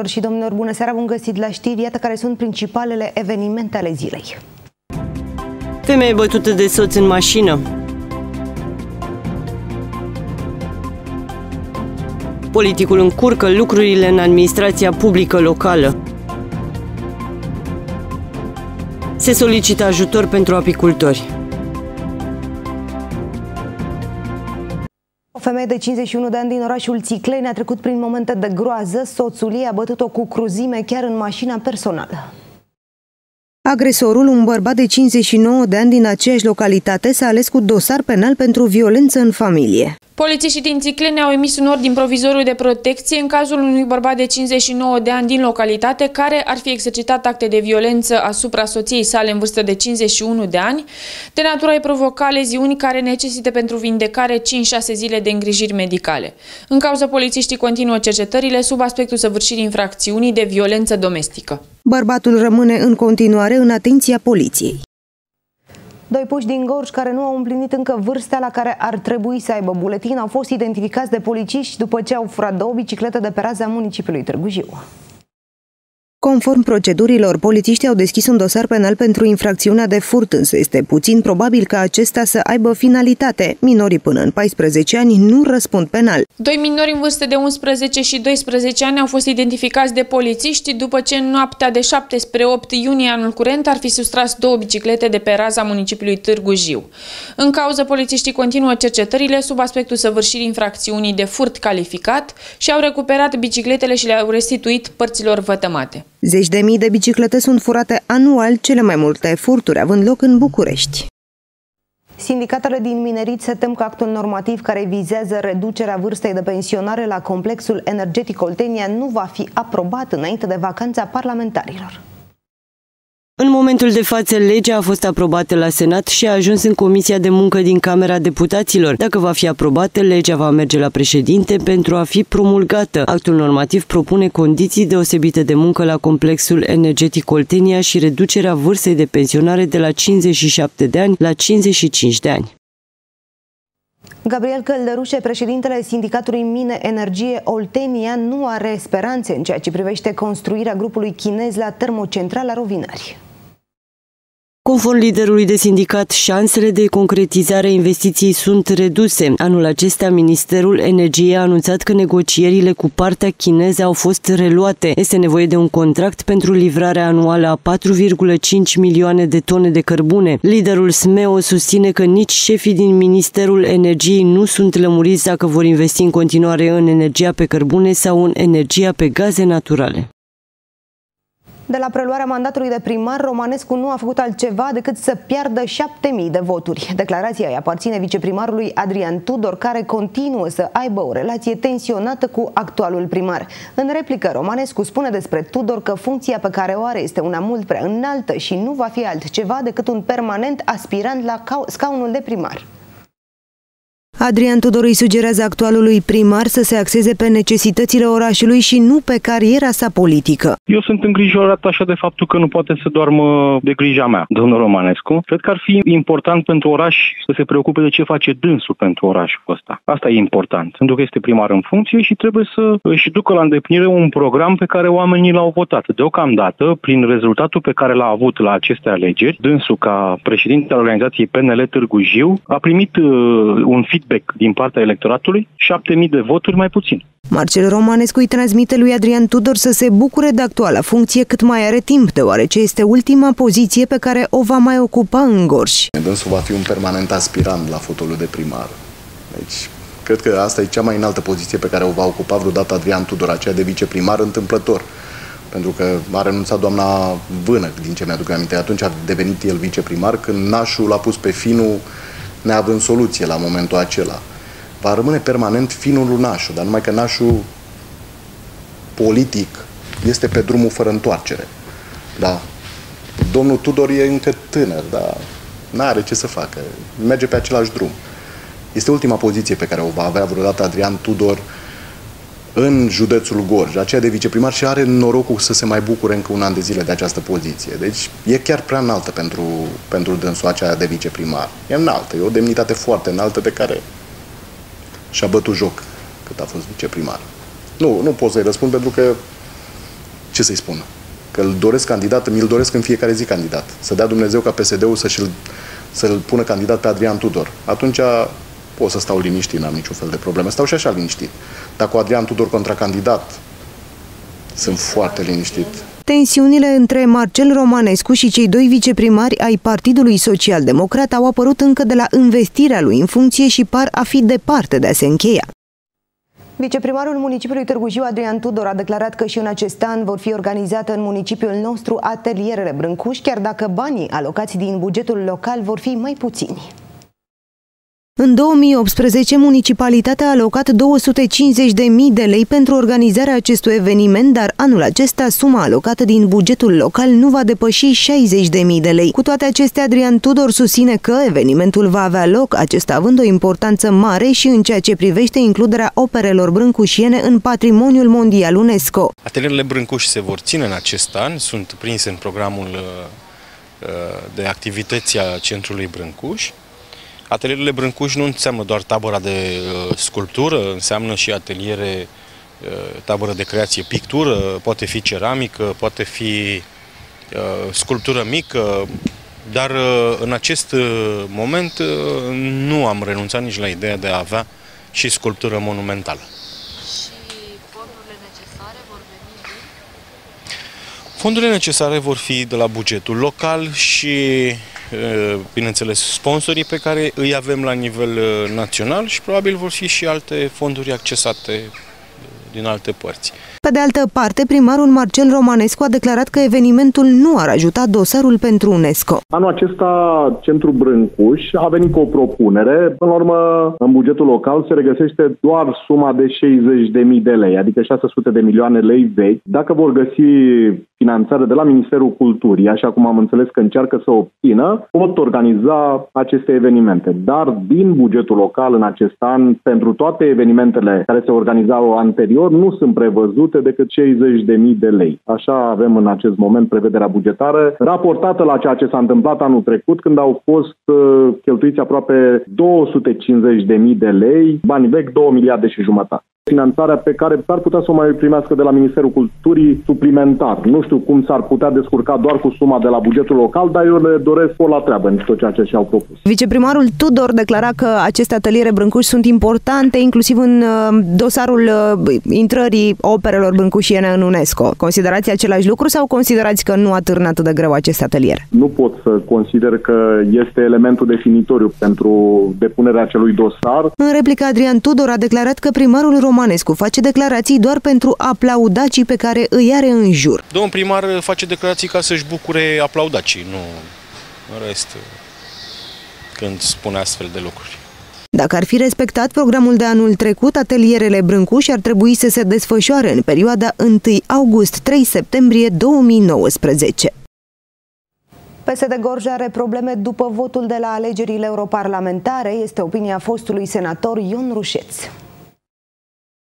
Domnilor și domnilor, bună seara, bun găsit la știri. Iată care sunt principalele evenimente ale zilei. Femeie bătută de soț în mașină. Politicul încurcă lucrurile în administrația publică locală. Se solicită ajutor pentru apicultori. Femeie de 51 de ani din orașul Țicleni a trecut prin momente de groază. Soțul ei a bătut-o cu cruzime chiar în mașina personală. Agresorul, un bărbat de 59 de ani din aceeași localitate, s-a ales cu dosar penal pentru violență în familie. Polițiștii din Țiclene au emis un ordin provizoriu de protecție în cazul unui bărbat de 59 de ani din localitate care ar fi exercitat acte de violență asupra soției sale în vârstă de 51 de ani, de natură ai provoca leziuni care necesită pentru vindecare 5-6 zile de îngrijiri medicale. În cauza polițiștii continuă cercetările sub aspectul săvârșirii infracțiunii de violență domestică. Bărbatul rămâne în continuare în atenția poliției. Doi puși din Gorj care nu au împlinit încă vârsta la care ar trebui să aibă buletin au fost identificați de polițiști după ce au furat două biciclete de pe raza municipiului Târgu Jiu. Conform procedurilor, polițiștii au deschis un dosar penal pentru infracțiunea de furt, însă este puțin probabil ca acesta să aibă finalitate. Minorii până în 14 ani nu răspund penal. Doi minori în vârstă de 11 și 12 ani au fost identificați de polițiști după ce în noaptea de 7 spre 8 iunie anul curent ar fi sustras două biciclete de pe raza municipiului Târgu Jiu. În cauză, polițiștii continuă cercetările sub aspectul săvârșirii infracțiunii de furt calificat și au recuperat bicicletele și le-au restituit părților vătămate. Zeci de mii de biciclete sunt furate anual, cele mai multe furturi având loc în București. Sindicatele din minerit se tem că actul normativ care vizează reducerea vârstei de pensionare la complexul energetic Oltenia nu va fi aprobat înainte de vacanța parlamentarilor. În momentul de față, legea a fost aprobată la Senat și a ajuns în Comisia de Muncă din Camera Deputaților. Dacă va fi aprobată, legea va merge la președinte pentru a fi promulgată. Actul normativ propune condiții deosebite de muncă la complexul energetic Oltenia și reducerea vârstei de pensionare de la 57 de ani la 55 de ani. Gabriel Căldărușe, președintele Sindicatului Mine Energie Oltenia, nu are speranțe în ceea ce privește construirea grupului chinez la termocentrala Rovinari. Conform liderului de sindicat, șansele de concretizare a investiției sunt reduse. Anul acesta, Ministerul Energiei a anunțat că negocierile cu partea chineză au fost reluate. Este nevoie de un contract pentru livrarea anuală a 4,5 milioane de tone de cărbune. Liderul SMEO susține că nici șefii din Ministerul Energiei nu sunt lămuriți dacă vor investi în continuare în energia pe cărbune sau în energia pe gaze naturale. De la preluarea mandatului de primar, Romanescu nu a făcut altceva decât să piardă 7.000 de voturi. Declarația îi aparține viceprimarului Adrian Tudor, care continuă să aibă o relație tensionată cu actualul primar. În replică, Romanescu spune despre Tudor că funcția pe care o are este una mult prea înaltă și nu va fi altceva decât un permanent aspirant la scaunul de primar. Adrian Tudor îi sugerează actualului primar să se axeze pe necesitățile orașului și nu pe cariera sa politică. Eu sunt îngrijorat așa de faptul că nu poate să doarmă de grija mea, domnul Romanescu. Cred că ar fi important pentru oraș să se preocupe de ce face dânsul pentru orașul ăsta. Asta e important, pentru că este primar în funcție și trebuie să își ducă la îndeplinire un program pe care oamenii l-au votat. Deocamdată, prin rezultatul pe care l-a avut la aceste alegeri, dânsul ca președinte al organizației PNL Târgu Jiu a primit uh, un feedback feedback din partea electoratului, 7.000 de voturi mai puțin. Marcel Romanescu îi transmite lui Adrian Tudor să se bucure de actuala funcție cât mai are timp, deoarece este ultima poziție pe care o va mai ocupa în Gorj. Dânsul va fi un permanent aspirant la fotolul de primar. Deci, cred că asta e cea mai înaltă poziție pe care o va ocupa vreodată Adrian Tudor, aceea de viceprimar întâmplător. Pentru că a renunțat doamna Vână, din ce mi-aduc aminte. Atunci a devenit el viceprimar, când nașul l-a pus pe finul neavând soluție la momentul acela. Va rămâne permanent finul lui Nașu, dar numai că Nașu politic este pe drumul fără întoarcere. Da. Domnul Tudor e încă tânăr, dar nu are ce să facă. Merge pe același drum. Este ultima poziție pe care o va avea vreodată Adrian Tudor în județul Gorj, aceea de viceprimar și are norocul să se mai bucure încă un an de zile de această poziție. Deci e chiar prea înaltă pentru, pentru dânsul aceea de viceprimar. E înaltă, e o demnitate foarte înaltă de care și-a bătut joc cât a fost viceprimar. Nu, nu pot să-i răspund pentru că ce să-i spun? Că îl doresc candidat, mi-l doresc în fiecare zi candidat. Să dea Dumnezeu ca PSD-ul să-și să-l pună candidat pe Adrian Tudor. Atunci pot să stau liniștit, n-am niciun fel de probleme. Stau și așa liniștit. Dar cu Adrian Tudor contra candidat, sunt foarte liniștit. Tensiunile între Marcel Romanescu și cei doi viceprimari ai Partidului Social Democrat au apărut încă de la investirea lui în funcție și par a fi departe de a se încheia. Viceprimarul municipiului Târgu Jiu, Adrian Tudor, a declarat că și în acest an vor fi organizate în municipiul nostru atelierele Brâncuș, chiar dacă banii alocați din bugetul local vor fi mai puțini. În 2018, municipalitatea a alocat 250.000 de lei pentru organizarea acestui eveniment, dar anul acesta suma alocată din bugetul local nu va depăși 60.000 de lei. Cu toate acestea, Adrian Tudor susține că evenimentul va avea loc, acesta având o importanță mare și în ceea ce privește includerea operelor brâncușiene în patrimoniul mondial UNESCO. Atelierele brâncuși se vor ține în acest an, sunt prinse în programul uh, uh, de activități a Centrului Brâncuși. Atelierele Brâncuș nu înseamnă doar tabăra de uh, sculptură, înseamnă și ateliere, uh, tabără de creație, pictură, poate fi ceramică, poate fi uh, sculptură mică, dar uh, în acest uh, moment uh, nu am renunțat nici la ideea de a avea și sculptură monumentală. Fondurile necesare vor fi de la bugetul local și Eh, bineînțeles, sponsorii pe care îi avem la nivel eh, național și probabil vor fi și alte fonduri accesate eh, din alte părți. Pe de altă parte, primarul Marcel Romanescu a declarat că evenimentul nu ar ajuta dosarul pentru UNESCO. Anul acesta, Centrul Brâncuș a venit cu o propunere. Până la urmă, în bugetul local se regăsește doar suma de 60.000 de lei, adică 600 de milioane lei vechi. Dacă vor găsi finanțare de la Ministerul Culturii, așa cum am înțeles că încearcă să obțină, pot organiza aceste evenimente. Dar din bugetul local în acest an, pentru toate evenimentele care se organizau anterior, nu sunt prevăzute decât 60.000 de lei. Așa avem în acest moment prevederea bugetară, raportată la ceea ce s-a întâmplat anul trecut, când au fost uh, cheltuiți aproape 250.000 de lei, bani vechi, 2 miliarde și jumătate finanțarea pe care ar putea să o mai primească de la Ministerul Culturii suplimentar. Nu știu cum s-ar putea descurca doar cu suma de la bugetul local, dar eu le doresc o la treabă în tot ceea ce și-au propus. Viceprimarul Tudor declara că aceste ateliere brâncuși sunt importante, inclusiv în uh, dosarul uh, intrării operelor brâncușiene în UNESCO. Considerați același lucru sau considerați că nu atârnă atât de greu aceste ateliere? Nu pot să consider că este elementul definitoriu pentru depunerea acelui dosar. În replica, Adrian Tudor a declarat că primarul Romanescu face declarații doar pentru aplaudacii pe care îi are în jur. Domnul primar face declarații ca să-și bucure aplaudacii, nu în rest când spune astfel de lucruri. Dacă ar fi respectat programul de anul trecut, atelierele Brâncuș ar trebui să se desfășoare în perioada 1 august-3 septembrie 2019. PSD Gorj are probleme după votul de la alegerile europarlamentare, este opinia fostului senator Ion Rușeț.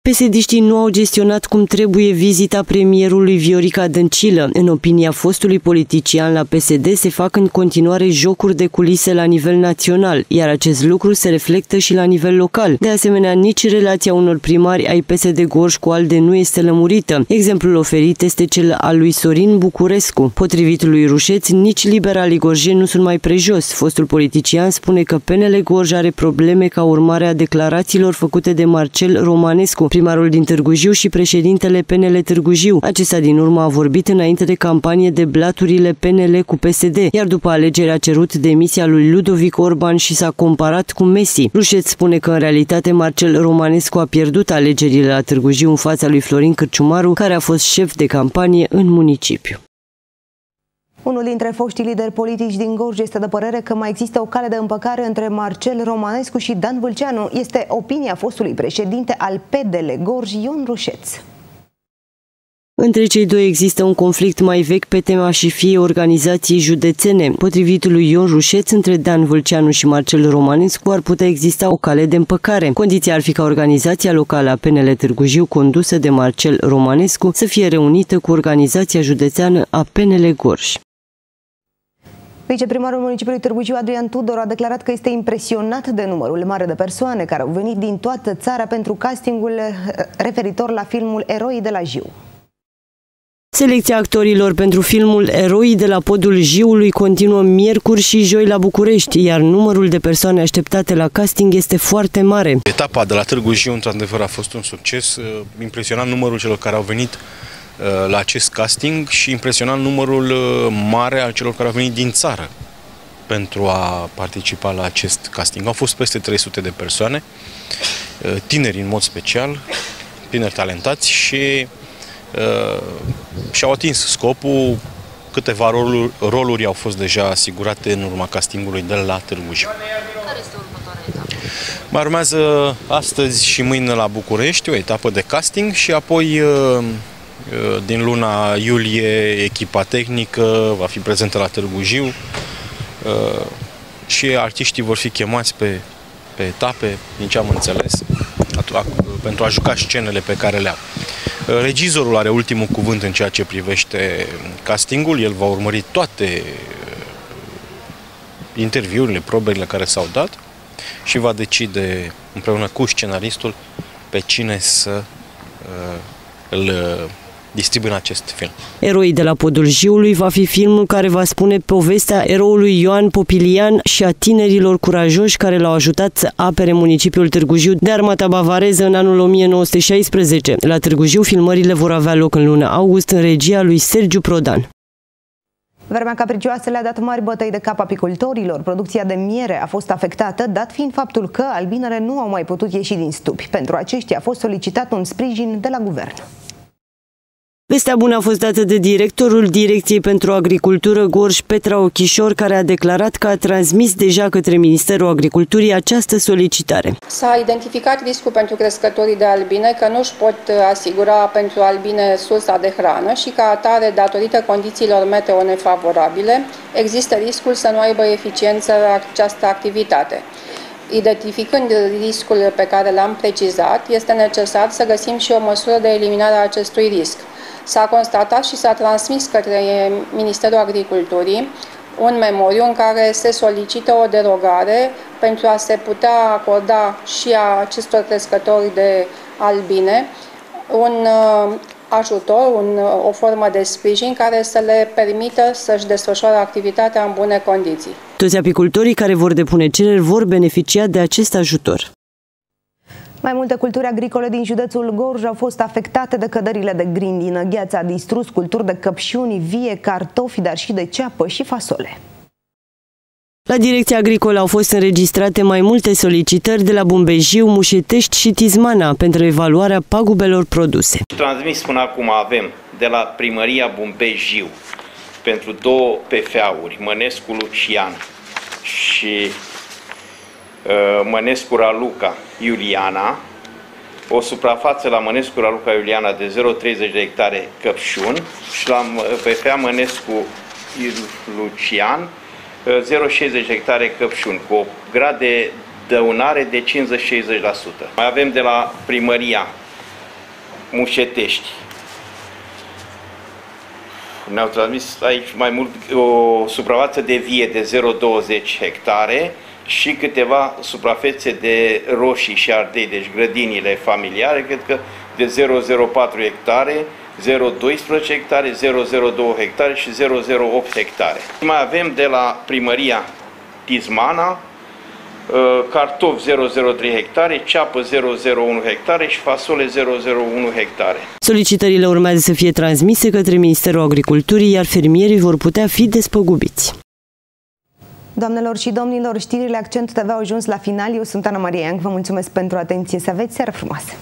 Pesediștii nu au gestionat cum trebuie vizita premierului Viorica Dăncilă. În opinia fostului politician la PSD se fac în continuare jocuri de culise la nivel național, iar acest lucru se reflectă și la nivel local. De asemenea, nici relația unor primari ai PSD Gorj cu ALDE nu este lămurită. Exemplul oferit este cel al lui Sorin Bucurescu. Potrivit lui Rușeț, nici liberalii gorjeni nu sunt mai prejos. Fostul politician spune că PNL Gorj are probleme ca urmare a declarațiilor făcute de Marcel Romanescu, primarul din Târgu Jiu și președintele PNL Târgu Jiu. Acesta din urmă a vorbit înainte de campanie de blaturile PNL cu PSD, iar după alegeri a cerut demisia lui Ludovic Orban și s-a comparat cu Messi. Rușet spune că în realitate Marcel Romanescu a pierdut alegerile la Târgu Jiu în fața lui Florin Cârciumaru, care a fost șef de campanie în municipiu. Unul dintre foștii lideri politici din Gorj este de părere că mai există o cale de împăcare între Marcel Romanescu și Dan Vâlceanu. Este opinia fostului președinte al PDL Gorj, Ion Rușeț. Între cei doi există un conflict mai vechi pe tema și fie organizații județene. Potrivit lui Ion Rușeț, între Dan Vâlceanu și Marcel Romanescu ar putea exista o cale de împăcare. Condiția ar fi ca organizația locală a PNL Târgu Jiu, condusă de Marcel Romanescu, să fie reunită cu organizația județeană a PNL Gorj. Viceprimarul municipiului Târgu Jiu, Adrian Tudor, a declarat că este impresionat de numărul mare de persoane care au venit din toată țara pentru castingul referitor la filmul Eroii de la Jiu. Selecția actorilor pentru filmul Eroii de la podul Jiului continuă miercuri și joi la București, iar numărul de persoane așteptate la casting este foarte mare. Etapa de la Târgu Jiu, într-adevăr, a fost un succes. Uh, impresionant numărul celor care au venit uh, la acest casting și impresionant numărul uh, mare al celor care au venit din țară pentru a participa la acest casting. Au fost peste 300 de persoane, tineri în mod special, tineri talentați și uh, și-au atins scopul. Câteva roluri, roluri au fost deja asigurate în urma castingului de la Târgu Jiu. Care este următoarea etapă? Mai urmează astăzi și mâine la București o etapă de casting și apoi uh, uh, din luna iulie echipa tehnică va fi prezentă la Târgu Jiu uh, și artiștii vor fi chemați pe, pe etape, din ce am înțeles, pentru a juca scenele pe care le au. Regizorul are ultimul cuvânt în ceea ce privește castingul, el va urmări toate uh, interviurile, probele care s-au dat și va decide împreună cu scenaristul pe cine să uh, îl uh, distribuie în acest film. Eroii de la podul Jiului va fi filmul care va spune povestea eroului Ioan Popilian și a tinerilor curajoși care l-au ajutat să apere municipiul Târgu Jiu de armata bavareză în anul 1916. La Târgu Jiu filmările vor avea loc în luna august în regia lui Sergiu Prodan. Vremea capricioasă le-a dat mari bătăi de cap apicultorilor. Producția de miere a fost afectată, dat fiind faptul că albinele nu au mai putut ieși din stupi. Pentru aceștia a fost solicitat un sprijin de la guvern. Vestea bună a fost dată de directorul Direcției pentru Agricultură Gorj Petra Ochișor, care a declarat că a transmis deja către Ministerul Agriculturii această solicitare. S-a identificat riscul pentru crescătorii de albine că nu își pot asigura pentru albine sursa de hrană și ca atare, datorită condițiilor meteo nefavorabile, există riscul să nu aibă eficiență această activitate. Identificând riscul pe care l-am precizat, este necesar să găsim și o măsură de eliminare a acestui risc. S-a constatat și s-a transmis către Ministerul Agriculturii un memoriu în care se solicită o derogare pentru a se putea acorda și a acestor crescători de albine un uh, ajutor, un, uh, o formă de sprijin care să le permită să-și desfășoare activitatea în bune condiții. Toți apicultorii care vor depune cereri vor beneficia de acest ajutor. Mai multe culturi agricole din județul Gorj au fost afectate de căderile de grindină. Gheața a distrus culturi de căpșuni, vie, cartofi, dar și de ceapă și fasole. La Direcția Agricolă au fost înregistrate mai multe solicitări de la Bumbejiu, Mușetești și Tizmana pentru evaluarea pagubelor produse. Transmis până acum avem de la Primăria Bumbejiu pentru două PFA-uri, Mănescu Lucian și Uh, Mănescu Raluca Iuliana, o suprafață la Mănescu Raluca Iuliana de 0,30 de hectare Căpșun și la PFA Mănescu Lucian 0,60 uh, hectare Căpșun cu o grad de dăunare de 50-60%. Mai avem de la primăria Mușetești. Ne-au transmis aici mai mult o suprafață de vie de 0,20 hectare și câteva suprafețe de roșii și ardei, deci grădinile familiare, cred că de 0,04 hectare, 0,12 hectare, 0,02 hectare și 0,08 hectare. Mai avem de la primăria Tizmana, uh, cartofi 0,03 hectare, ceapă 0,01 hectare și fasole 0,01 hectare. Solicitările urmează să fie transmise către Ministerul Agriculturii, iar fermierii vor putea fi despăgubiți. Doamnelor și domnilor, știrile Accent TV au ajuns la final. Eu sunt Ana Maria Iang, vă mulțumesc pentru atenție. Să aveți seară frumoasă!